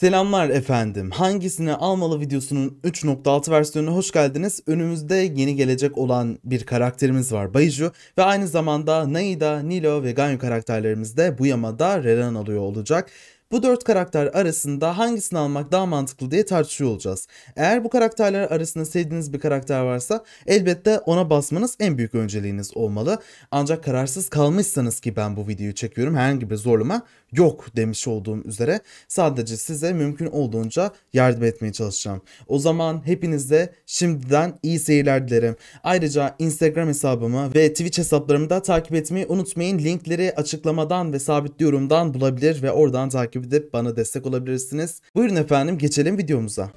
Selamlar efendim. Hangisini almalı videosunun 3.6 versiyonuna hoş geldiniz. Önümüzde yeni gelecek olan bir karakterimiz var Bayju ve aynı zamanda Naida, Nilo ve Ganyu karakterlerimiz de bu yamada Reran alıyor olacak. Bu dört karakter arasında hangisini almak daha mantıklı diye tartışıyor olacağız. Eğer bu karakterler arasında sevdiğiniz bir karakter varsa elbette ona basmanız en büyük önceliğiniz olmalı. Ancak kararsız kalmışsanız ki ben bu videoyu çekiyorum herhangi bir zorlama yok demiş olduğum üzere sadece size mümkün olduğunca yardım etmeye çalışacağım. O zaman hepinize şimdiden iyi seyirler dilerim. Ayrıca Instagram hesabımı ve Twitch hesaplarımı da takip etmeyi unutmayın. Linkleri açıklamadan ve sabit yorumdan bulabilir ve oradan takip edip bana destek olabilirsiniz. Buyurun efendim geçelim videomuza.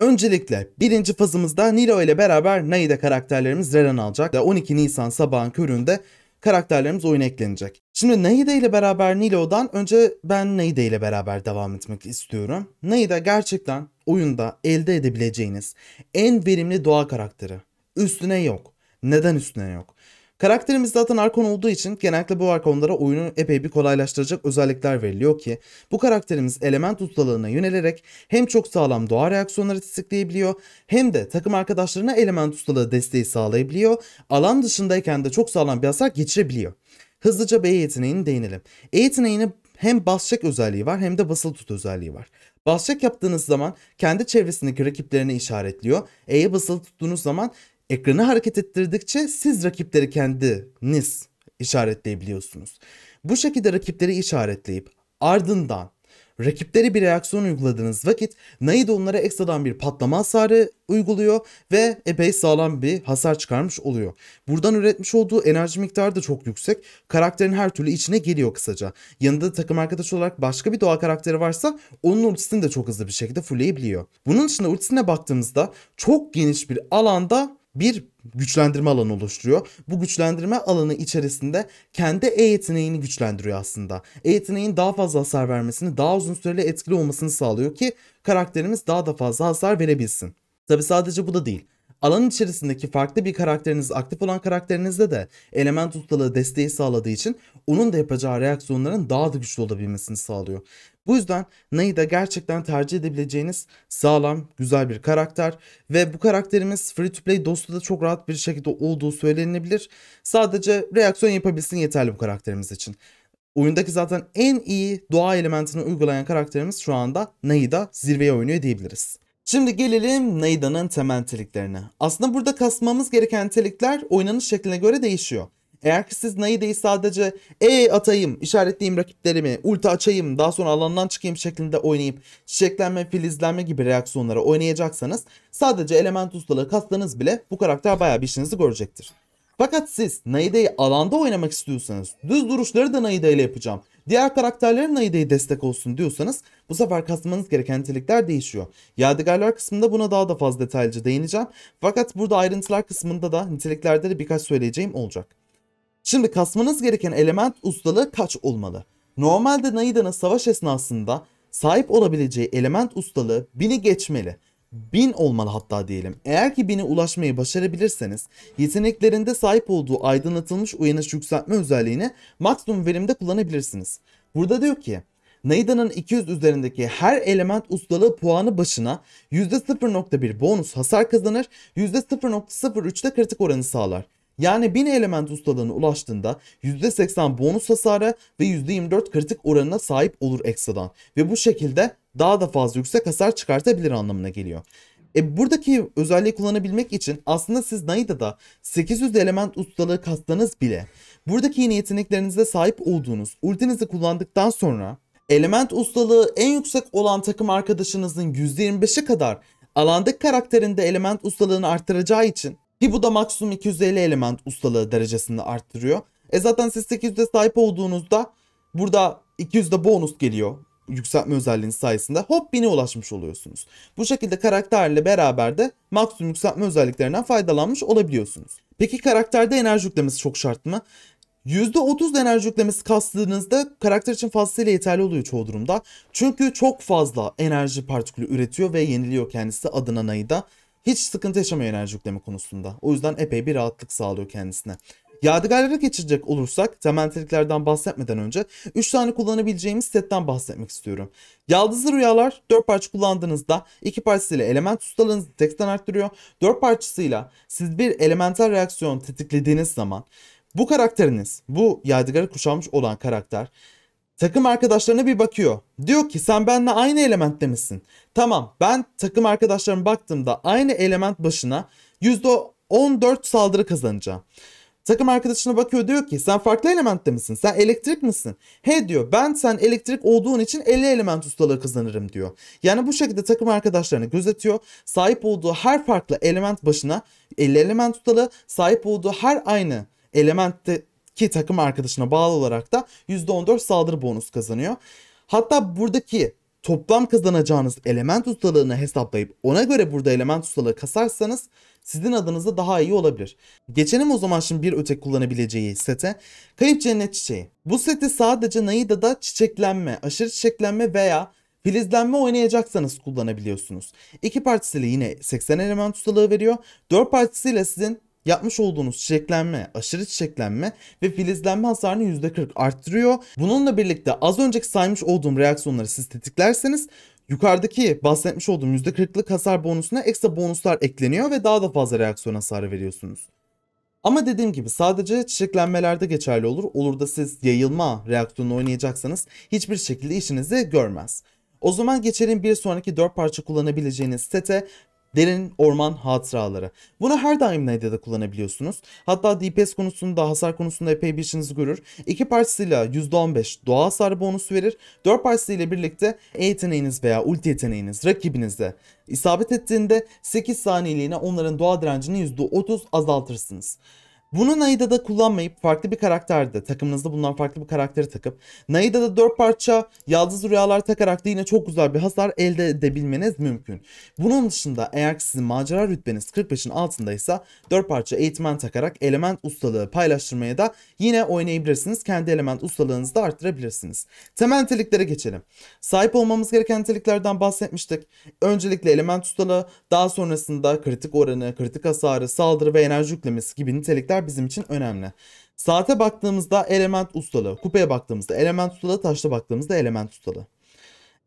Öncelikle birinci fazımızda Nilo ile beraber Naida karakterlerimiz Reran alacak ve 12 Nisan sabahın köründe karakterlerimiz oyuna eklenecek. Şimdi Naida ile beraber Nilo'dan önce ben Naida ile beraber devam etmek istiyorum. Naida gerçekten oyunda elde edebileceğiniz en verimli doğa karakteri. Üstüne yok. Neden üstüne yok? Karakterimiz zaten Arkon olduğu için genellikle bu Arkonlara oyunu epey bir kolaylaştıracak özellikler veriliyor ki bu karakterimiz element ustalığına yönelerek hem çok sağlam doğa reaksiyonları tetikleyebiliyor hem de takım arkadaşlarına element ustalığı desteği sağlayabiliyor. Alan dışındayken de çok sağlam bir hasar geçirebiliyor. Hızlıca B yeteneğini değinelim. E yeteneğinin hem bas çek özelliği var hem de basılı tut özelliği var. Bas çek yaptığınız zaman kendi çevresindeki rakiplerini işaretliyor. E'ye basılı tuttuğunuz zaman ekranı hareket ettirdikçe siz rakipleri kendiniz işaretleyebiliyorsunuz. Bu şekilde rakipleri işaretleyip ardından rakipleri bir reaksiyon uyguladığınız vakit Naid onlara ekstradan bir patlama hasarı uyguluyor ve epey sağlam bir hasar çıkarmış oluyor. Buradan üretmiş olduğu enerji miktarı da çok yüksek. Karakterin her türlü içine geliyor kısaca. Yanında takım arkadaş olarak başka bir doğa karakteri varsa onun ultisini de çok hızlı bir şekilde fullleyebiliyor. Bunun dışında ultisine baktığımızda çok geniş bir alanda bir güçlendirme alanı oluşturuyor. Bu güçlendirme alanı içerisinde kendi E yeteneğini güçlendiriyor aslında. E yeteneğin daha fazla hasar vermesini, daha uzun süreli etkili olmasını sağlıyor ki karakterimiz daha da fazla hasar verebilsin. Tabi sadece bu da değil. Alan içerisindeki farklı bir karakteriniz aktif olan karakterinizde de element ustalığı desteği sağladığı için onun da yapacağı reaksiyonların daha da güçlü olabilmesini sağlıyor. Bu yüzden Naida gerçekten tercih edebileceğiniz sağlam, güzel bir karakter ve bu karakterimiz free to play dostu da çok rahat bir şekilde olduğu söylenebilir. Sadece reaksiyon yapabilsin yeterli bu karakterimiz için. Oyundaki zaten en iyi doğa elementini uygulayan karakterimiz şu anda Naida zirveye oynuyor diyebiliriz. Şimdi gelelim Naida'nın temel niteliklerine. Aslında burada kasmamız gereken nitelikler oynanış şekline göre değişiyor. Eğer ki siz Naide'yi sadece E atayım, işaretleyeyim rakiplerimi, ulti açayım, daha sonra alandan çıkayım şeklinde oynayıp çiçeklenme, filizlenme gibi reaksiyonlara oynayacaksanız sadece element ustalığı kastığınız bile bu karakter bayağı bir işinizi görecektir. Fakat siz Naide'yi alanda oynamak istiyorsanız düz duruşları da Naide ile yapacağım. Diğer karakterlerin Naide'ye destek olsun diyorsanız bu sefer kasmanız gereken nitelikler değişiyor. Yadigarlar kısmında buna daha da fazla detaylıca değineceğim. Fakat burada ayrıntılar kısmında da niteliklerde de birkaç söyleyeceğim olacak. Şimdi kasmanız gereken element ustalığı kaç olmalı? Normalde Naida'nın savaş esnasında sahip olabileceği element ustalığı 1000'i geçmeli. 1000 olmalı hatta diyelim. Eğer ki 1000'e ulaşmayı başarabilirseniz yeteneklerinde sahip olduğu aydınlatılmış uyanış yükseltme özelliğini maksimum verimde kullanabilirsiniz. Burada diyor ki Naida'nın 200 üzerindeki her element ustalığı puanı başına %0.1 bonus hasar kazanır, %0.03'te kritik oranı sağlar. Yani 1000 element ustalığına ulaştığında %80 bonus hasarı ve %24 kritik oranına sahip olur ekstradan. Ve bu şekilde daha da fazla yüksek hasar çıkartabilir anlamına geliyor. E buradaki özelliği kullanabilmek için aslında siz Naida'da 800 element ustalığı kastsanız bile buradaki yeni yeteneklerinize sahip olduğunuz ultinizi kullandıktan sonra element ustalığı en yüksek olan takım arkadaşınızın %25'i kadar alandaki karakterinde element ustalığını arttıracağı için ki bu da maksimum 250 element ustalığı derecesinde arttırıyor. E zaten siz 800'de sahip olduğunuzda burada 200'de bonus geliyor yükseltme özelliğiniz sayesinde hop 1000'e ulaşmış oluyorsunuz. Bu şekilde karakterle beraber de maksimum yükseltme özelliklerinden faydalanmış olabiliyorsunuz. Peki karakterde enerji yüklemesi çok şart mı? %30 enerji yüklemesi kastığınızda karakter için fazlasıyla yeterli oluyor çoğu durumda. Çünkü çok fazla enerji partikülü üretiyor ve yeniliyor kendisi adına Naida hiç sıkıntı yaşamıyor enerji yükleme konusunda. O yüzden epey bir rahatlık sağlıyor kendisine. Yadigarlara geçecek olursak temel niteliklerden bahsetmeden önce 3 tane kullanabileceğimiz setten bahsetmek istiyorum. Yaldızlı rüyalar 4 parça kullandığınızda 2 parçasıyla element ustalığınızı teksten arttırıyor. 4 parçasıyla siz bir elemental reaksiyon tetiklediğiniz zaman bu karakteriniz, bu yadigarı kuşanmış olan karakter takım arkadaşlarına bir bakıyor. Diyor ki sen benimle aynı elementte misin? Tamam ben takım arkadaşlarıma baktığımda aynı element başına %14 saldırı kazanacağım. Takım arkadaşına bakıyor diyor ki sen farklı elementte misin? Sen elektrik misin? He diyor ben sen elektrik olduğun için 50 element ustalığı kazanırım diyor. Yani bu şekilde takım arkadaşlarını gözetiyor. Sahip olduğu her farklı element başına 50 element ustalığı sahip olduğu her aynı elementte ki takım arkadaşına bağlı olarak da %14 saldırı bonus kazanıyor. Hatta buradaki toplam kazanacağınız element ustalığını hesaplayıp ona göre burada element ustalığı kasarsanız sizin adınıza daha iyi olabilir. Geçelim o zaman şimdi bir öte kullanabileceği sete. Kayıp Cennet Çiçeği. Bu seti sadece Naida'da çiçeklenme, aşırı çiçeklenme veya filizlenme oynayacaksanız kullanabiliyorsunuz. İki partisiyle yine 80 element ustalığı veriyor. 4 partisiyle sizin yapmış olduğunuz çiçeklenme, aşırı çiçeklenme ve filizlenme hasarını %40 arttırıyor. Bununla birlikte az önceki saymış olduğum reaksiyonları siz tetiklerseniz yukarıdaki bahsetmiş olduğum %40'lık hasar bonusuna ekstra bonuslar ekleniyor ve daha da fazla reaksiyon hasarı veriyorsunuz. Ama dediğim gibi sadece çiçeklenmelerde geçerli olur. Olur da siz yayılma reaksiyonunu oynayacaksanız hiçbir şekilde işinizi görmez. O zaman geçelim bir sonraki 4 parça kullanabileceğiniz sete Derin orman hatıraları. Bunu her daim Nade'de kullanabiliyorsunuz. Hatta DPS konusunda, hasar konusunda epey bir işinizi görür. İki parçasıyla %15 doğa hasarı bonusu verir. Dört parçasıyla birlikte E yeteneğiniz veya ulti yeteneğiniz rakibinizde isabet ettiğinde 8 saniyeliğine onların doğa direncini %30 azaltırsınız. Bunu Naida'da kullanmayıp farklı bir karakterde takımınızda bulunan farklı bir karakteri takıp Naida'da 4 parça yaldız rüyalar takarak da yine çok güzel bir hasar elde edebilmeniz mümkün. Bunun dışında eğer sizin macera rütbeniz 45'in altındaysa 4 parça eğitmen takarak element ustalığı paylaştırmaya da yine oynayabilirsiniz. Kendi element ustalığınızı da arttırabilirsiniz. Temel niteliklere geçelim. Sahip olmamız gereken niteliklerden bahsetmiştik. Öncelikle element ustalığı, daha sonrasında kritik oranı, kritik hasarı, saldırı ve enerji yüklemesi gibi nitelikler şeyler bizim için önemli. Saate baktığımızda element ustalığı, kupaya baktığımızda element ustalığı, taşla baktığımızda element ustalığı.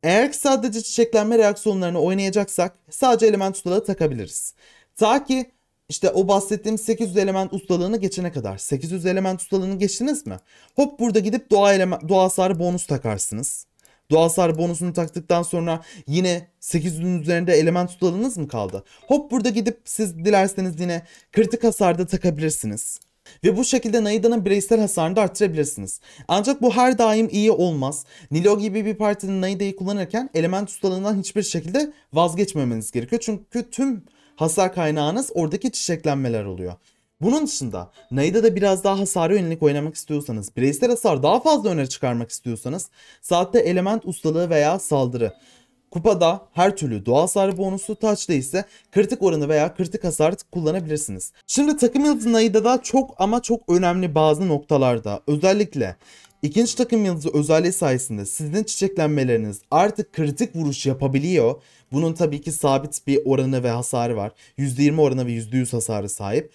Eğer sadece çiçeklenme reaksiyonlarını oynayacaksak sadece element ustalığı takabiliriz. Ta ki işte o bahsettiğim 800 element ustalığını geçene kadar. 800 element ustalığını geçtiniz mi? Hop burada gidip doğa, element, doğa hasarı bonus takarsınız. Doğa hasar bonusunu taktıktan sonra yine 800'ün üzerinde element tutalınız mı kaldı? Hop burada gidip siz dilerseniz yine kritik hasarda takabilirsiniz. Ve bu şekilde Naida'nın bireysel hasarını da arttırabilirsiniz. Ancak bu her daim iyi olmaz. Nilo gibi bir partinin Naida'yı kullanırken element ustalığından hiçbir şekilde vazgeçmemeniz gerekiyor. Çünkü tüm hasar kaynağınız oradaki çiçeklenmeler oluyor. Bunun dışında Naida'da biraz daha hasara yönelik oynamak istiyorsanız, bireysel hasar daha fazla öne çıkarmak istiyorsanız saatte element ustalığı veya saldırı. Kupada her türlü doğa hasarı bonusu, taçta ise kritik oranı veya kritik hasar kullanabilirsiniz. Şimdi takım yıldızı Naida'da çok ama çok önemli bazı noktalarda özellikle ikinci takım yıldızı özelliği sayesinde sizin çiçeklenmeleriniz artık kritik vuruş yapabiliyor. Bunun tabii ki sabit bir oranı ve hasarı var. %20 oranı ve %100 hasarı sahip.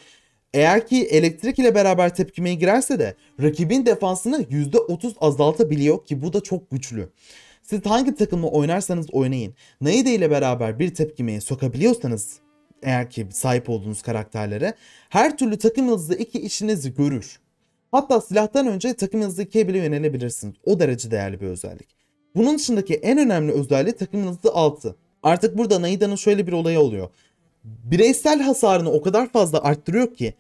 Eğer ki elektrik ile beraber tepkimeye girerse de rakibin defansını %30 azaltabiliyor ki bu da çok güçlü. Siz hangi takımla oynarsanız oynayın. Naide ile beraber bir tepkimeye sokabiliyorsanız eğer ki sahip olduğunuz karakterlere her türlü takım yıldızı iki işinizi görür. Hatta silahtan önce takım yıldızı ikiye bile yönelebilirsiniz. O derece değerli bir özellik. Bunun dışındaki en önemli özelliği takım yıldızı 6. Artık burada Naida'nın şöyle bir olayı oluyor bireysel hasarını o kadar fazla arttırıyor ki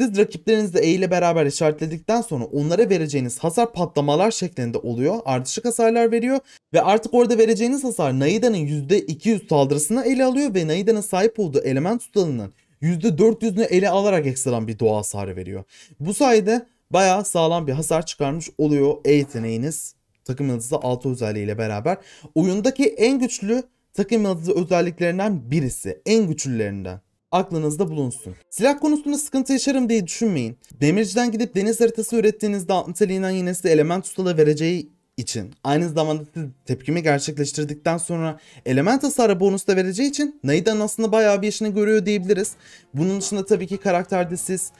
siz rakiplerinizi E ile beraber işaretledikten sonra onlara vereceğiniz hasar patlamalar şeklinde oluyor. Ardışık hasarlar veriyor ve artık orada vereceğiniz hasar Naida'nın %200 saldırısına ele alıyor ve Naida'nın sahip olduğu element tutalının %400'ünü ele alarak ekstradan bir doğa hasarı veriyor. Bu sayede bayağı sağlam bir hasar çıkarmış oluyor E yeteneğiniz takım yıldızı 6 özelliğiyle beraber. Oyundaki en güçlü takım özelliklerinden birisi. En güçlülerinden. Aklınızda bulunsun. Silah konusunda sıkıntı yaşarım diye düşünmeyin. Demirciden gidip deniz haritası ürettiğinizde niteliğinden yine size element ustalığı vereceği için aynı zamanda siz tepkimi gerçekleştirdikten sonra element hasarı bonus da vereceği için Naida'nın aslında bayağı bir işini görüyor diyebiliriz. Bunun dışında tabii ki karakterde siz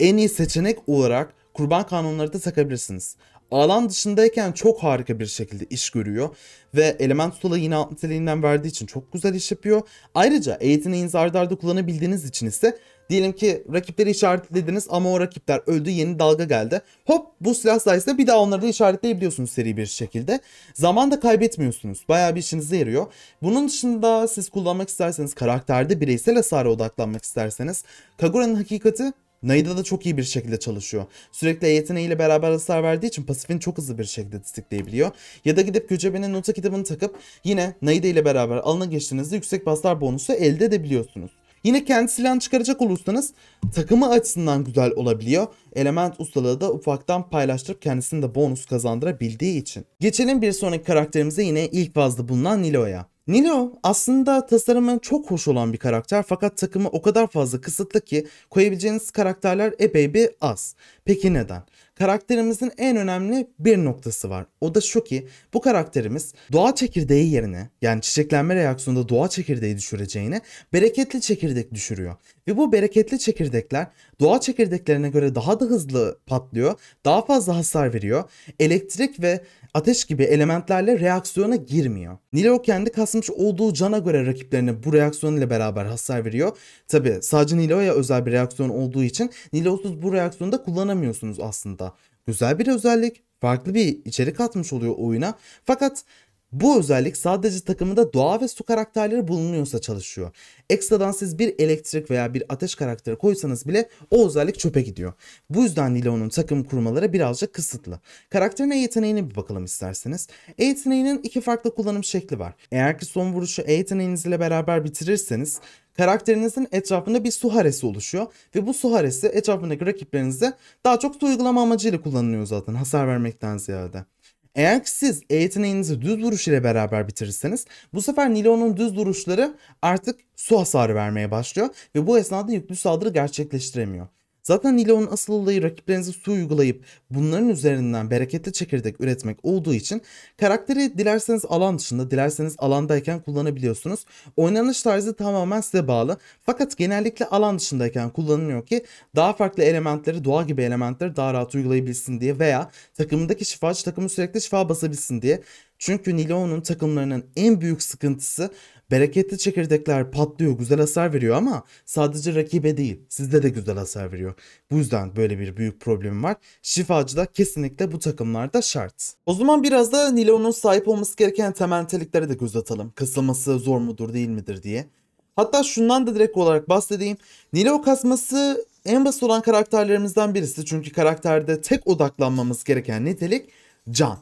En iyi seçenek olarak kurban kanunları da takabilirsiniz. Alan dışındayken çok harika bir şekilde iş görüyor ve element ustalığı yine alt niteliğinden verdiği için çok güzel iş yapıyor. Ayrıca yeteneğinizi ardarda arda kullanabildiğiniz için ise Diyelim ki rakipleri işaretlediniz ama o rakipler öldü yeni dalga geldi. Hop bu silah sayesinde bir daha onları da işaretleyebiliyorsunuz seri bir şekilde. Zaman da kaybetmiyorsunuz. Bayağı bir işinize yarıyor. Bunun dışında siz kullanmak isterseniz karakterde bireysel hasara odaklanmak isterseniz Kagura'nın hakikati Naida da çok iyi bir şekilde çalışıyor. Sürekli yeteneğiyle beraber hasar verdiği için pasifini çok hızlı bir şekilde destekleyebiliyor. Ya da gidip Göcebe'nin nota kitabını takıp yine Naida ile beraber alına geçtiğinizde yüksek baslar bonusu elde edebiliyorsunuz. Yine kendi silahını çıkaracak olursanız takımı açısından güzel olabiliyor. Element ustalığı da ufaktan paylaştırıp kendisini de bonus kazandırabildiği için. Geçelim bir sonraki karakterimize yine ilk fazla bulunan Nilo'ya. Nilo aslında tasarımı çok hoş olan bir karakter fakat takımı o kadar fazla kısıtlı ki koyabileceğiniz karakterler epey bir az. Peki neden? Karakterimizin en önemli bir noktası var. O da şu ki bu karakterimiz doğa çekirdeği yerine yani çiçeklenme reaksiyonunda doğa çekirdeği düşüreceğine bereketli çekirdek düşürüyor. Ve bu bereketli çekirdekler doğa çekirdeklerine göre daha da hızlı patlıyor, daha fazla hasar veriyor. Elektrik ve ateş gibi elementlerle reaksiyona girmiyor. Nilo kendi kasmış olduğu cana göre rakiplerine bu reaksiyon ile beraber hasar veriyor. Tabi sadece Nilo'ya özel bir reaksiyon olduğu için Nilo'suz bu reaksiyonu da kullanamıyorsunuz aslında. Güzel bir özellik, farklı bir içerik atmış oluyor oyuna. Fakat bu özellik sadece takımında doğa ve su karakterleri bulunuyorsa çalışıyor. Ekstradan siz bir elektrik veya bir ateş karakteri koysanız bile o özellik çöpe gidiyor. Bu yüzden Nilo'nun takım kurmaları birazcık kısıtlı. Karakterin E yeteneğine bir bakalım isterseniz. E yeteneğinin iki farklı kullanım şekli var. Eğer ki son vuruşu E yeteneğinizle beraber bitirirseniz karakterinizin etrafında bir su haresi oluşuyor ve bu su haresi etrafındaki rakiplerinize daha çok su uygulama amacıyla kullanılıyor zaten hasar vermekten ziyade. Eğer siz E yeteneğinizi düz vuruş ile beraber bitirirseniz bu sefer Nilo'nun düz vuruşları artık su hasarı vermeye başlıyor ve bu esnada yüklü saldırı gerçekleştiremiyor. Zaten Nilo'nun asıl olayı rakiplerinizi su uygulayıp bunların üzerinden bereketli çekirdek üretmek olduğu için karakteri dilerseniz alan dışında dilerseniz alandayken kullanabiliyorsunuz. Oynanış tarzı tamamen size bağlı. Fakat genellikle alan dışındayken kullanılıyor ki daha farklı elementleri doğa gibi elementleri daha rahat uygulayabilsin diye veya takımındaki şifacı takımı sürekli şifa basabilsin diye. Çünkü Nilo'nun takımlarının en büyük sıkıntısı Bereketli çekirdekler patlıyor, güzel hasar veriyor ama sadece rakibe değil, sizde de güzel hasar veriyor. Bu yüzden böyle bir büyük problemi var. Şifacı da kesinlikle bu takımlarda şart. O zaman biraz da Nilo'nun sahip olması gereken temel niteliklere de göz atalım. Kasılması zor mudur değil midir diye. Hatta şundan da direkt olarak bahsedeyim. Nilo kasması en basit olan karakterlerimizden birisi. Çünkü karakterde tek odaklanmamız gereken nitelik can.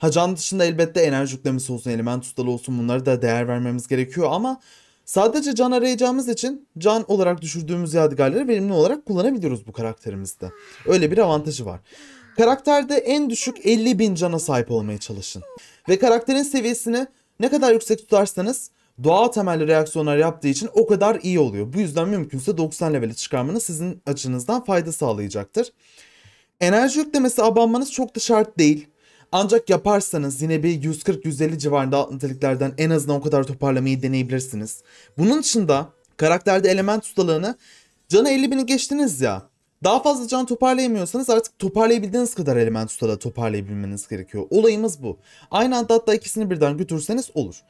Ha can dışında elbette enerji yüklemesi olsun, element ustalı olsun bunları da değer vermemiz gerekiyor ama sadece can arayacağımız için can olarak düşürdüğümüz yadigarları verimli olarak kullanabiliyoruz bu karakterimizde. Öyle bir avantajı var. Karakterde en düşük 50 bin cana sahip olmaya çalışın. Ve karakterin seviyesini ne kadar yüksek tutarsanız doğal temelli reaksiyonlar yaptığı için o kadar iyi oluyor. Bu yüzden mümkünse 90 levele çıkarmanız sizin açınızdan fayda sağlayacaktır. Enerji yüklemesi abanmanız çok da şart değil. Ancak yaparsanız yine bir 140-150 civarında alt niteliklerden en azından o kadar toparlamayı deneyebilirsiniz. Bunun dışında karakterde element ustalığını canı 50 bini geçtiniz ya. Daha fazla can toparlayamıyorsanız artık toparlayabildiğiniz kadar element ustalığı toparlayabilmeniz gerekiyor. Olayımız bu. Aynı anda hatta ikisini birden götürseniz olur.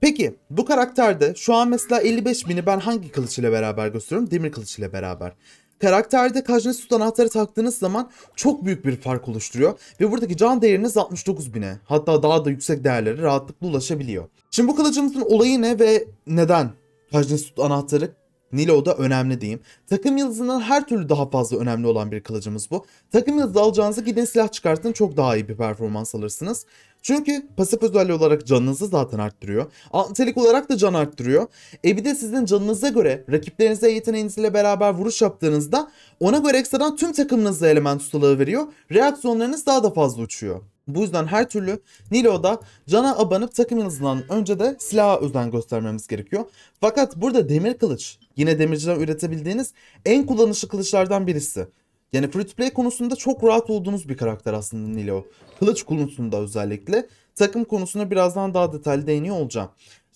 Peki bu karakterde şu an mesela 55 bini ben hangi kılıç ile beraber gösteriyorum? Demir kılıç ile beraber karakterde Kajnesut anahtarı taktığınız zaman çok büyük bir fark oluşturuyor. Ve buradaki can değeriniz 69 bine hatta daha da yüksek değerlere rahatlıkla ulaşabiliyor. Şimdi bu kılıcımızın olayı ne ve neden Kajnesut anahtarı Nilo'da önemli diyeyim. Takım yıldızından her türlü daha fazla önemli olan bir kılıcımız bu. Takım yıldızı alacağınızı gidin silah çıkartın çok daha iyi bir performans alırsınız. Çünkü pasif özelliği olarak canınızı zaten arttırıyor. Antelik olarak da can arttırıyor. E bir de sizin canınıza göre rakiplerinize yeteneğinizle beraber vuruş yaptığınızda ona göre ekstradan tüm takımınıza element ustalığı veriyor. Reaksiyonlarınız daha da fazla uçuyor. Bu yüzden her türlü Nilo'da cana abanıp takım yıldızından önce de silaha özen göstermemiz gerekiyor. Fakat burada demir kılıç yine demirciden üretebildiğiniz en kullanışlı kılıçlardan birisi. Yani free to play konusunda çok rahat olduğunuz bir karakter aslında Nilo. Kılıç konusunda özellikle. Takım konusuna birazdan daha detaylı değiniyor olacağım.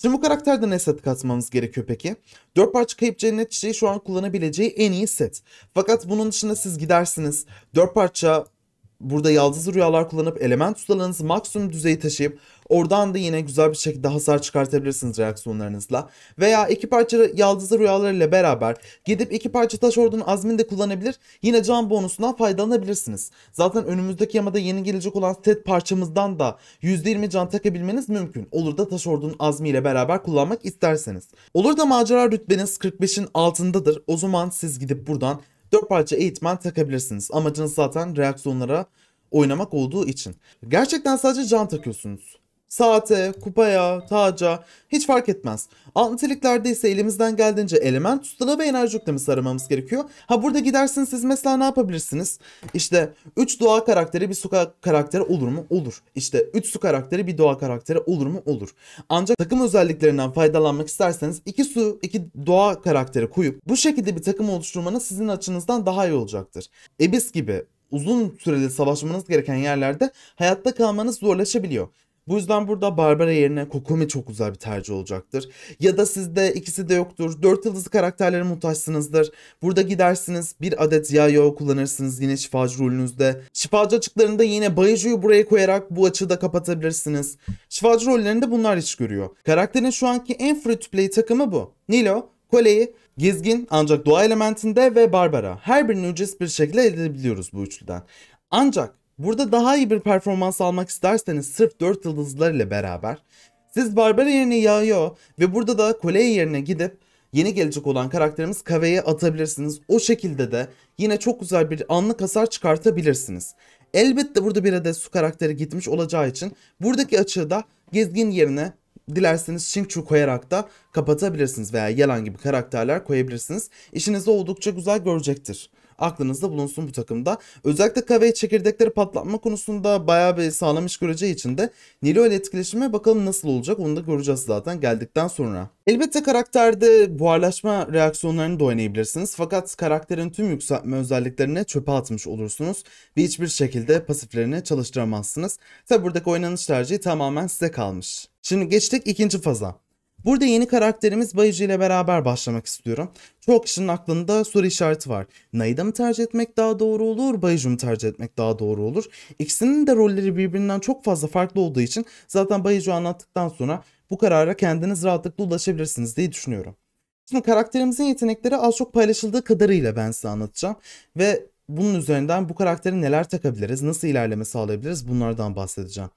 Şimdi bu karakterde ne set katmamız gerekiyor peki? 4 parça kayıp cennet çiçeği şu an kullanabileceği en iyi set. Fakat bunun dışında siz gidersiniz 4 parça burada yaldızlı rüyalar kullanıp element ustalarınızı maksimum düzeyi taşıyıp oradan da yine güzel bir şekilde hasar çıkartabilirsiniz reaksiyonlarınızla. Veya iki parça yaldızlı rüyalarıyla beraber gidip iki parça taş ordunun azmini de kullanabilir. Yine can bonusundan faydalanabilirsiniz. Zaten önümüzdeki yamada yeni gelecek olan set parçamızdan da %20 can takabilmeniz mümkün. Olur da taş ordunun azmiyle beraber kullanmak isterseniz. Olur da macera rütbeniz 45'in altındadır. O zaman siz gidip buradan 4 parça eğitmen takabilirsiniz. Amacınız zaten reaksiyonlara oynamak olduğu için. Gerçekten sadece can takıyorsunuz. Saate, kupaya, taca hiç fark etmez. Alt ise elimizden geldiğince element ustalığı ve enerji yüklemesi aramamız gerekiyor. Ha burada gidersiniz siz mesela ne yapabilirsiniz? İşte 3 doğa karakteri bir su karakteri olur mu? Olur. İşte 3 su karakteri bir doğa karakteri olur mu? Olur. Ancak takım özelliklerinden faydalanmak isterseniz 2 su 2 doğa karakteri koyup bu şekilde bir takım oluşturmanız sizin açınızdan daha iyi olacaktır. Ebis gibi uzun süreli savaşmanız gereken yerlerde hayatta kalmanız zorlaşabiliyor. Bu yüzden burada Barbara yerine Kokomi çok güzel bir tercih olacaktır. Ya da sizde ikisi de yoktur. Dört yıldızlı karakterlere muhtaçsınızdır. Burada gidersiniz bir adet Yayo kullanırsınız yine şifacı rolünüzde. Şifacı açıklarında yine Bayiju'yu buraya koyarak bu açığı da kapatabilirsiniz. Şifacı rollerinde bunlar iş görüyor. Karakterin şu anki en free to play takımı bu. Nilo, Kole'yi, Gezgin ancak doğa elementinde ve Barbara. Her birini ücretsiz bir şekilde edebiliyoruz bu üçlüden. Ancak Burada daha iyi bir performans almak isterseniz sırf 4 yıldızlar ile beraber siz Barbara yerine yağıyor ve burada da Koley yerine gidip yeni gelecek olan karakterimiz Kave'ye atabilirsiniz. O şekilde de yine çok güzel bir anlık hasar çıkartabilirsiniz. Elbette burada bir adet su karakteri gitmiş olacağı için buradaki açığı da gezgin yerine dilerseniz Shingchu koyarak da kapatabilirsiniz veya yalan gibi karakterler koyabilirsiniz. İşinizi oldukça güzel görecektir aklınızda bulunsun bu takımda. Özellikle kahve çekirdekleri patlatma konusunda bayağı bir sağlam iş göreceği için de Nilo ile etkileşimi bakalım nasıl olacak onu da göreceğiz zaten geldikten sonra. Elbette karakterde buharlaşma reaksiyonlarını da oynayabilirsiniz fakat karakterin tüm yükseltme özelliklerini çöpe atmış olursunuz ve hiçbir şekilde pasiflerini çalıştıramazsınız. Tabi buradaki oynanış tercihi tamamen size kalmış. Şimdi geçtik ikinci faza. Burada yeni karakterimiz Bayıcı ile beraber başlamak istiyorum. Çok kişinin aklında soru işareti var. Naida mı tercih etmek daha doğru olur, Bayıcı mı tercih etmek daha doğru olur? İkisinin de rolleri birbirinden çok fazla farklı olduğu için zaten Bayıcı anlattıktan sonra bu karara kendiniz rahatlıkla ulaşabilirsiniz diye düşünüyorum. Şimdi karakterimizin yetenekleri az çok paylaşıldığı kadarıyla ben size anlatacağım. Ve bunun üzerinden bu karakteri neler takabiliriz, nasıl ilerleme sağlayabiliriz bunlardan bahsedeceğim.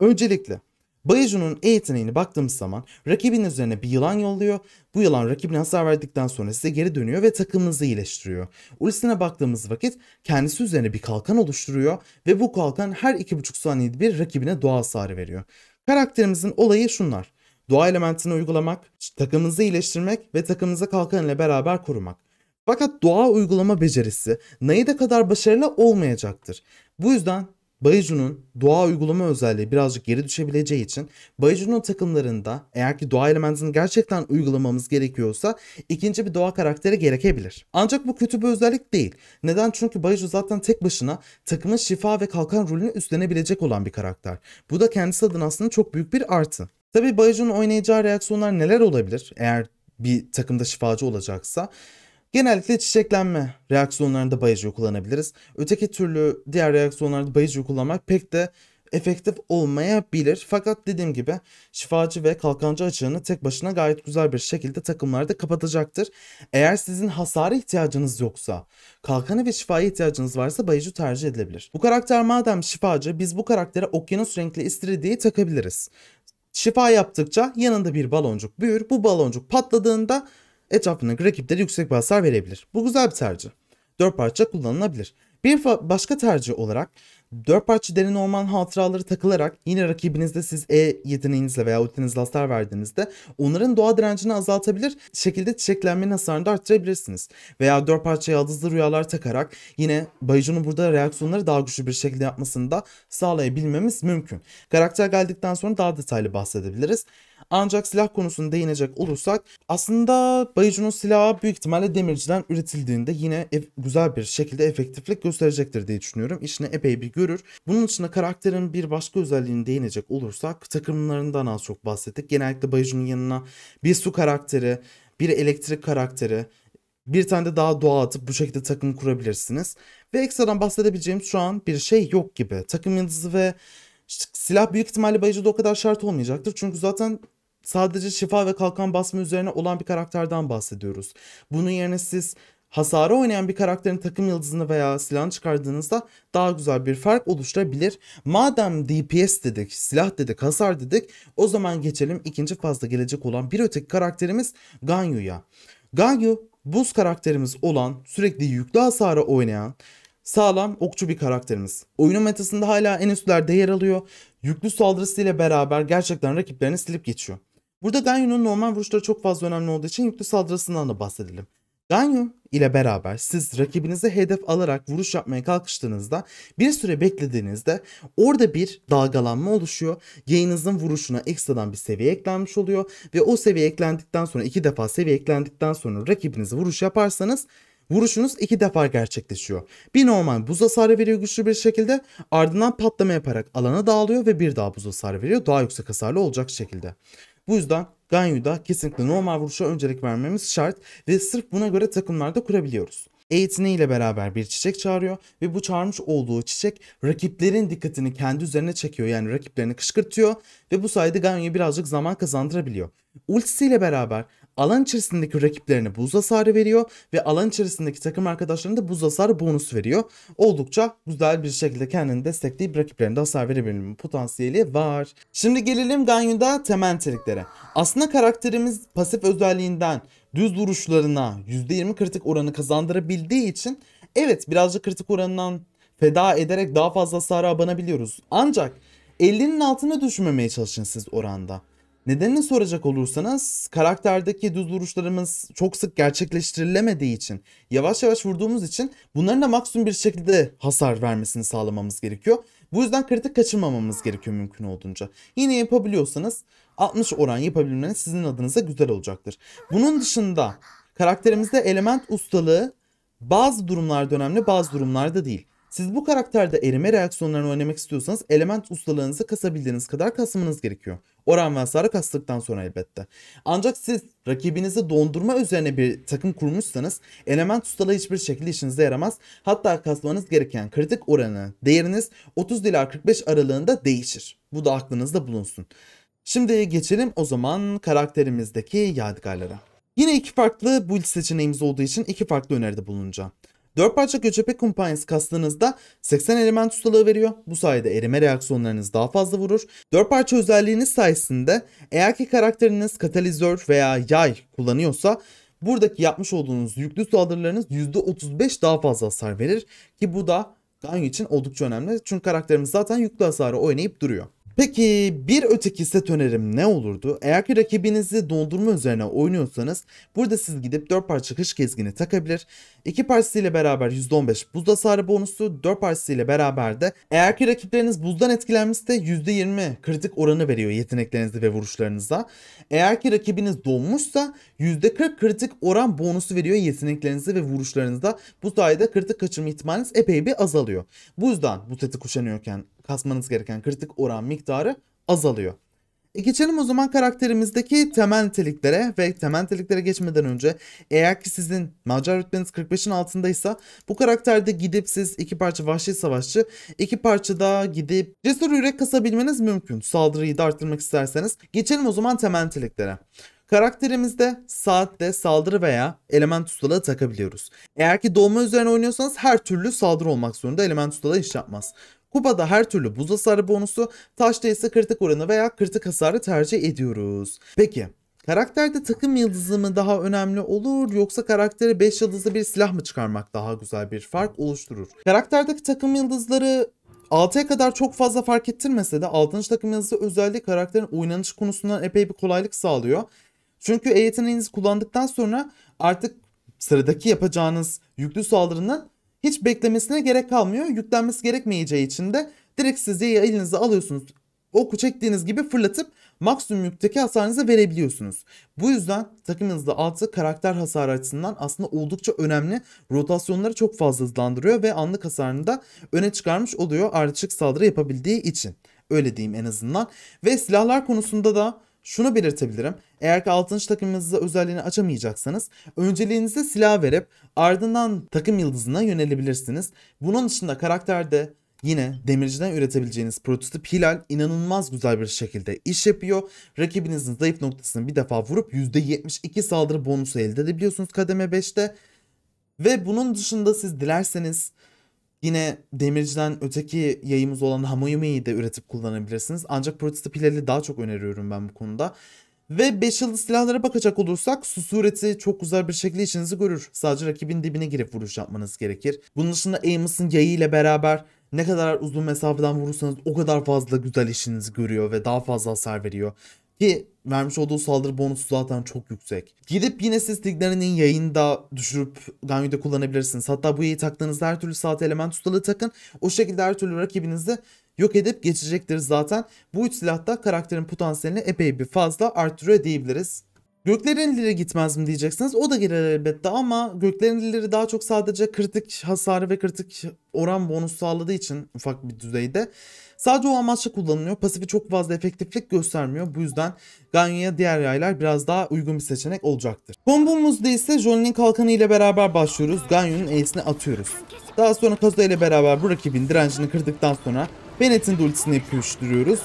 Öncelikle Bayaju'nun E yeteneğine baktığımız zaman rakibin üzerine bir yılan yolluyor. Bu yılan rakibine hasar verdikten sonra size geri dönüyor ve takımınızı iyileştiriyor. Ultisine baktığımız vakit kendisi üzerine bir kalkan oluşturuyor ve bu kalkan her 2,5 saniyede bir rakibine doğa hasarı veriyor. Karakterimizin olayı şunlar. Doğa elementini uygulamak, takımınızı iyileştirmek ve takımınıza kalkan ile beraber korumak. Fakat doğa uygulama becerisi Naida kadar başarılı olmayacaktır. Bu yüzden Bayıcu'nun doğa uygulama özelliği birazcık geri düşebileceği için Bayıcu'nun takımlarında eğer ki doğa elementini gerçekten uygulamamız gerekiyorsa ikinci bir doğa karakteri gerekebilir. Ancak bu kötü bir özellik değil. Neden? Çünkü Bayıcu zaten tek başına takımın şifa ve kalkan rolünü üstlenebilecek olan bir karakter. Bu da kendisi adına aslında çok büyük bir artı. Tabi Bayıcu'nun oynayacağı reaksiyonlar neler olabilir eğer bir takımda şifacı olacaksa? Genellikle çiçeklenme reaksiyonlarında bayıcıyı kullanabiliriz. Öteki türlü diğer reaksiyonlarda bayıcıyı kullanmak pek de efektif olmayabilir. Fakat dediğim gibi şifacı ve kalkancı açığını tek başına gayet güzel bir şekilde takımlarda kapatacaktır. Eğer sizin hasara ihtiyacınız yoksa, kalkanı ve şifaya ihtiyacınız varsa bayıcı tercih edilebilir. Bu karakter madem şifacı biz bu karaktere okyanus renkli istiridyeyi takabiliriz. Şifa yaptıkça yanında bir baloncuk büyür. Bu baloncuk patladığında etrafındaki rakipleri yüksek bir hasar verebilir. Bu güzel bir tercih. 4 parça kullanılabilir. Bir başka tercih olarak 4 parça derin orman hatıraları takılarak yine rakibinizde siz E yeteneğinizle veya ultinizle hasar verdiğinizde onların doğa direncini azaltabilir şekilde çiçeklenmenin hasarını da arttırabilirsiniz. Veya 4 parça yıldızlı rüyalar takarak yine Bayıcun'un burada reaksiyonları daha güçlü bir şekilde yapmasını da sağlayabilmemiz mümkün. Karakter geldikten sonra daha detaylı bahsedebiliriz. Ancak silah konusunu değinecek olursak aslında Bayucu'nun silahı büyük ihtimalle demirciden üretildiğinde yine güzel bir şekilde efektiflik gösterecektir diye düşünüyorum. İşini epey bir görür. Bunun dışında karakterin bir başka özelliğini değinecek olursak takımlarından az çok bahsettik. Genellikle Bayucu'nun yanına bir su karakteri, bir elektrik karakteri, bir tane de daha doğa atıp bu şekilde takım kurabilirsiniz. Ve ekstradan bahsedebileceğim şu an bir şey yok gibi. Takım yıldızı ve silah büyük ihtimalle Bayıcı'da o kadar şart olmayacaktır. Çünkü zaten sadece şifa ve kalkan basma üzerine olan bir karakterden bahsediyoruz. Bunun yerine siz hasarı oynayan bir karakterin takım yıldızını veya silahını çıkardığınızda daha güzel bir fark oluşturabilir. Madem DPS dedik, silah dedik, hasar dedik o zaman geçelim ikinci fazla gelecek olan bir öteki karakterimiz Ganyu'ya. Ganyu buz karakterimiz olan sürekli yüklü hasarı oynayan sağlam okçu bir karakterimiz. Oyunun metasında hala en üstlerde yer alıyor. Yüklü saldırısıyla beraber gerçekten rakiplerini silip geçiyor. Burada Ganyu'nun normal vuruşları çok fazla önemli olduğu için yüklü saldırısından da bahsedelim. Ganyu ile beraber siz rakibinize hedef alarak vuruş yapmaya kalkıştığınızda bir süre beklediğinizde orada bir dalgalanma oluşuyor. Yayınızın vuruşuna ekstradan bir seviye eklenmiş oluyor ve o seviye eklendikten sonra iki defa seviye eklendikten sonra rakibinize vuruş yaparsanız vuruşunuz iki defa gerçekleşiyor. Bir normal buz hasarı veriyor güçlü bir şekilde ardından patlama yaparak alana dağılıyor ve bir daha buz hasarı veriyor daha yüksek hasarlı olacak şekilde. Bu yüzden Ganyu'da kesinlikle normal vuruşa öncelik vermemiz şart ve sırf buna göre takımlarda kurabiliyoruz. Eğitini beraber bir çiçek çağırıyor ve bu çağırmış olduğu çiçek rakiplerin dikkatini kendi üzerine çekiyor. Yani rakiplerini kışkırtıyor ve bu sayede Ganyu'ya birazcık zaman kazandırabiliyor. Ultisiyle beraber alan içerisindeki rakiplerine buz hasarı veriyor ve alan içerisindeki takım arkadaşlarına da buz hasarı bonus veriyor. Oldukça güzel bir şekilde kendini destekleyip rakiplerine hasar verebilme potansiyeli var. Şimdi gelelim Ganyu'da temel niteliklere. Aslında karakterimiz pasif özelliğinden düz vuruşlarına %20 kritik oranı kazandırabildiği için evet birazcık kritik oranından feda ederek daha fazla hasara abanabiliyoruz. Ancak 50'nin altına düşmemeye çalışın siz oranda. Nedenini soracak olursanız karakterdeki düz vuruşlarımız çok sık gerçekleştirilemediği için yavaş yavaş vurduğumuz için bunların da maksimum bir şekilde hasar vermesini sağlamamız gerekiyor. Bu yüzden kritik kaçırmamamız gerekiyor mümkün olduğunca. Yine yapabiliyorsanız 60 oran yapabilmeniz sizin adınıza güzel olacaktır. Bunun dışında karakterimizde element ustalığı bazı durumlarda önemli bazı durumlarda değil. Siz bu karakterde erime reaksiyonlarını oynamak istiyorsanız element ustalığınızı kasabildiğiniz kadar kasmanız gerekiyor. Oran ve hasarı kastıktan sonra elbette. Ancak siz rakibinizi dondurma üzerine bir takım kurmuşsanız element ustalığı hiçbir şekilde işinize yaramaz. Hatta kasmanız gereken kritik oranı değeriniz 30 ila 45 aralığında değişir. Bu da aklınızda bulunsun. Şimdi geçelim o zaman karakterimizdeki yadigarlara. Yine iki farklı build seçeneğimiz olduğu için iki farklı öneride bulunacağım. 4 parça göçebe kumpanyası kastığınızda 80 element ustalığı veriyor. Bu sayede erime reaksiyonlarınız daha fazla vurur. 4 parça özelliğiniz sayesinde eğer ki karakteriniz katalizör veya yay kullanıyorsa buradaki yapmış olduğunuz yüklü saldırılarınız %35 daha fazla hasar verir. Ki bu da Ganyu için oldukça önemli. Çünkü karakterimiz zaten yüklü hasarı oynayıp duruyor. Peki bir öteki set önerim ne olurdu? Eğer ki rakibinizi dondurma üzerine oynuyorsanız burada siz gidip 4 parça kış gezgini takabilir. 2 parçasıyla beraber %15 buz hasarı bonusu, 4 parçasıyla beraber de eğer ki rakipleriniz buzdan etkilenmişse %20 kritik oranı veriyor yeteneklerinizde ve vuruşlarınızda. Eğer ki rakibiniz donmuşsa %40 kritik oran bonusu veriyor yeteneklerinizde ve vuruşlarınızda. Bu sayede kritik kaçırma ihtimaliniz epey bir azalıyor. Bu yüzden bu seti kuşanıyorken kasmanız gereken kritik oran miktarı azalıyor. E geçelim o zaman karakterimizdeki temel niteliklere ve temel niteliklere geçmeden önce eğer ki sizin macar rütbeniz 45'in altındaysa bu karakterde gidip siz iki parça vahşi savaşçı iki parçada gidip cesur yürek kasabilmeniz mümkün. Saldırıyı da arttırmak isterseniz. Geçelim o zaman temel niteliklere. Karakterimizde saatte saldırı veya element ustalığı takabiliyoruz. Eğer ki doğma üzerine oynuyorsanız her türlü saldırı olmak zorunda element ustalığı iş yapmaz. Kupada her türlü buz hasarı bonusu, taşta ise kritik oranı veya kritik hasarı tercih ediyoruz. Peki Karakterde takım yıldızı mı daha önemli olur yoksa karaktere 5 yıldızlı bir silah mı çıkarmak daha güzel bir fark oluşturur? Karakterdeki takım yıldızları 6'ya kadar çok fazla fark ettirmese de 6. takım yıldızı özelliği karakterin oynanış konusundan epey bir kolaylık sağlıyor. Çünkü E yeteneğinizi kullandıktan sonra artık sıradaki yapacağınız yüklü saldırının hiç beklemesine gerek kalmıyor. Yüklenmesi gerekmeyeceği için de direkt siz yayı elinize alıyorsunuz. oku çektiğiniz gibi fırlatıp maksimum yükteki hasarınızı verebiliyorsunuz. Bu yüzden takımınızda altı karakter hasarı açısından aslında oldukça önemli. Rotasyonları çok fazla hızlandırıyor ve anlık hasarını da öne çıkarmış oluyor ardışık saldırı yapabildiği için. Öyle diyeyim en azından. Ve silahlar konusunda da şunu belirtebilirim. Eğer ki 6. takımınızda özelliğini açamayacaksanız önceliğinize silah verip ardından takım yıldızına yönelebilirsiniz. Bunun dışında karakterde Yine demirciden üretebileceğiniz prototip Hilal inanılmaz güzel bir şekilde iş yapıyor. Rakibinizin zayıf noktasını bir defa vurup %72 saldırı bonusu elde edebiliyorsunuz kademe 5'te. Ve bunun dışında siz dilerseniz Yine demirciden öteki yayımız olan Hamoyume'yi de üretip kullanabilirsiniz. Ancak prototip Hilal'i daha çok öneriyorum ben bu konuda. Ve 5 yıldız silahlara bakacak olursak su sureti çok güzel bir şekilde işinizi görür. Sadece rakibin dibine girip vuruş yapmanız gerekir. Bunun dışında Amos'un yayı ile beraber ne kadar uzun mesafeden vurursanız o kadar fazla güzel işinizi görüyor ve daha fazla hasar veriyor. Ki vermiş olduğu saldırı bonusu zaten çok yüksek. Gidip yine siz yayında düşürüp Ganyu'da kullanabilirsiniz. Hatta bu yayı taktığınızda her türlü saat element ustalığı takın. O şekilde her türlü rakibinizi yok edip geçecektir zaten. Bu üç silahta karakterin potansiyelini epey bir fazla arttırıyor diyebiliriz. Göklerin ileri gitmez mi diyeceksiniz. O da girer elbette ama göklerin ileri daha çok sadece kritik hasarı ve kritik oran bonus sağladığı için ufak bir düzeyde. Sadece o amaçla kullanılıyor. Pasifi çok fazla efektiflik göstermiyor. Bu yüzden Ganya'ya diğer yaylar biraz daha uygun bir seçenek olacaktır. Kombomuzda ise Jolin'in kalkanı ile beraber başlıyoruz. Ganya'nın Ace'ini atıyoruz. Daha sonra Kazuya ile beraber bu rakibin direncini kırdıktan sonra Bennett'in ultisini yapıştırıyoruz.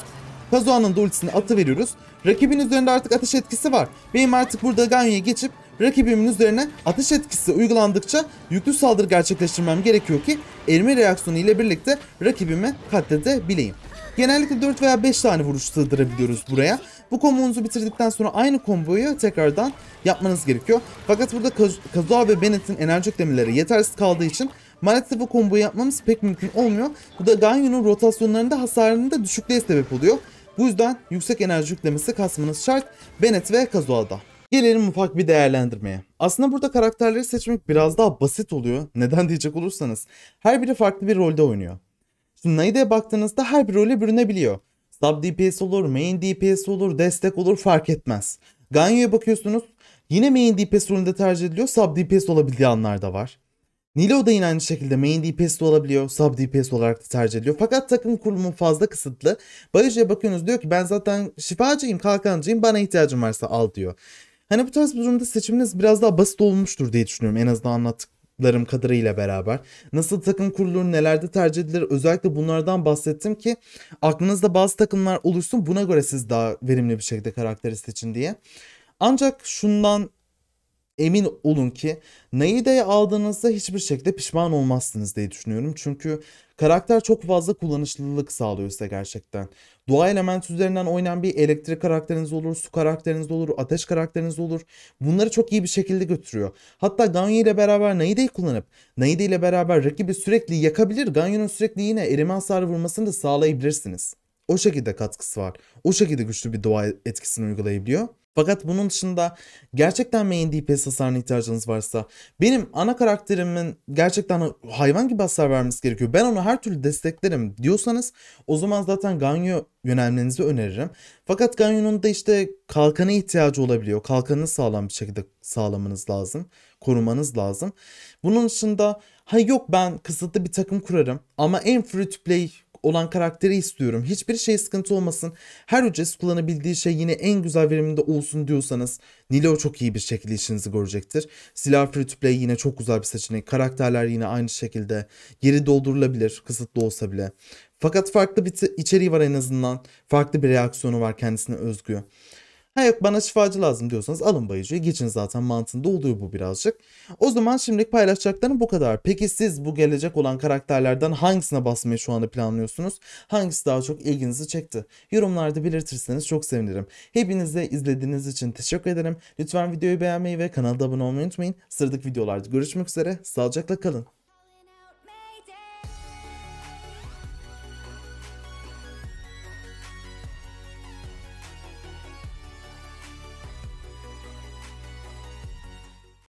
Kazuha'nın da ultisini atı veriyoruz. Rakibin üzerinde artık ateş etkisi var. Benim artık burada Ganya'ya geçip rakibimin üzerine ateş etkisi uygulandıkça yüklü saldırı gerçekleştirmem gerekiyor ki erime reaksiyonu ile birlikte rakibimi katledebileyim. Genellikle 4 veya 5 tane vuruş sığdırabiliyoruz buraya. Bu kombonuzu bitirdikten sonra aynı komboyu tekrardan yapmanız gerekiyor. Fakat burada Kaz Kazuha ve Bennett'in enerji yüklemeleri yetersiz kaldığı için maalesef bu komboyu yapmamız pek mümkün olmuyor. Bu da Ganyu'nun rotasyonlarında hasarının da düşüklüğe sebep oluyor. Bu yüzden yüksek enerji yüklemesi kasmanız şart Bennett ve Kazuha'da. Gelelim ufak bir değerlendirmeye. Aslında burada karakterleri seçmek biraz daha basit oluyor. Neden diyecek olursanız. Her biri farklı bir rolde oynuyor. Şimdi Naide'ye baktığınızda her bir role bürünebiliyor. Sub DPS olur, main DPS olur, destek olur fark etmez. Ganyo'ya bakıyorsunuz yine main DPS rolünde tercih ediliyor. Sub DPS olabildiği anlar da var. Nilo da yine aynı şekilde main DPS olabiliyor, sub DPS olarak da tercih ediliyor. Fakat takım kurumu fazla kısıtlı. Bayıcı'ya bakıyorsunuz diyor ki ben zaten şifacıyım, kalkancıyım, bana ihtiyacım varsa al diyor. Hani bu tarz bir durumda seçiminiz biraz daha basit olmuştur diye düşünüyorum en azından anlattıklarım kadarıyla beraber. Nasıl takım kurulur, nelerde tercih edilir özellikle bunlardan bahsettim ki aklınızda bazı takımlar oluşsun buna göre siz daha verimli bir şekilde karakteri seçin diye. Ancak şundan emin olun ki Naide'yi aldığınızda hiçbir şekilde pişman olmazsınız diye düşünüyorum. Çünkü karakter çok fazla kullanışlılık sağlıyor size gerçekten. Doğa element üzerinden oynayan bir elektrik karakteriniz olur, su karakteriniz olur, ateş karakteriniz olur. Bunları çok iyi bir şekilde götürüyor. Hatta Ganyu ile beraber Naide'yi kullanıp Naide ile beraber rakibi sürekli yakabilir. Ganyu'nun sürekli yine erime hasarı vurmasını da sağlayabilirsiniz. O şekilde katkısı var. O şekilde güçlü bir doğa etkisini uygulayabiliyor. Fakat bunun dışında gerçekten main DPS hasarına ihtiyacınız varsa benim ana karakterimin gerçekten hayvan gibi hasar vermesi gerekiyor. Ben onu her türlü desteklerim diyorsanız o zaman zaten Ganyu yönelmenizi öneririm. Fakat Ganyu'nun da işte kalkanı ihtiyacı olabiliyor. Kalkanını sağlam bir şekilde sağlamanız lazım. Korumanız lazım. Bunun dışında ha yok ben kısıtlı bir takım kurarım ama en free to play olan karakteri istiyorum. Hiçbir şey sıkıntı olmasın. Her ücretsiz kullanabildiği şey yine en güzel veriminde olsun diyorsanız Nilo çok iyi bir şekilde işinizi görecektir. Silah free to play yine çok güzel bir seçenek. Karakterler yine aynı şekilde geri doldurulabilir kısıtlı olsa bile. Fakat farklı bir içeriği var en azından. Farklı bir reaksiyonu var kendisine özgü. Ha yok bana şifacı lazım diyorsanız alın bayıcıyı geçin zaten mantığında oluyor bu birazcık. O zaman şimdilik paylaşacaklarım bu kadar. Peki siz bu gelecek olan karakterlerden hangisine basmayı şu anda planlıyorsunuz? Hangisi daha çok ilginizi çekti? Yorumlarda belirtirseniz çok sevinirim. Hepinize izlediğiniz için teşekkür ederim. Lütfen videoyu beğenmeyi ve kanalda abone olmayı unutmayın. Sıradaki videolarda görüşmek üzere. Sağlıcakla kalın.